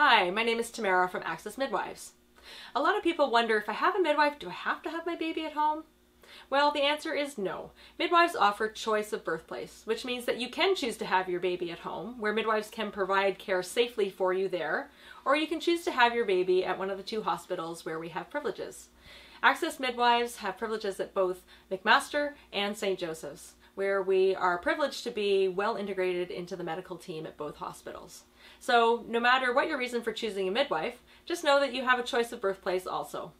Hi, my name is Tamara from Access Midwives. A lot of people wonder if I have a midwife, do I have to have my baby at home? Well, the answer is no. Midwives offer choice of birthplace, which means that you can choose to have your baby at home, where midwives can provide care safely for you there, or you can choose to have your baby at one of the two hospitals where we have privileges. Access Midwives have privileges at both McMaster and St. Joseph's, where we are privileged to be well integrated into the medical team at both hospitals. So no matter what your reason for choosing a midwife, just know that you have a choice of birthplace also.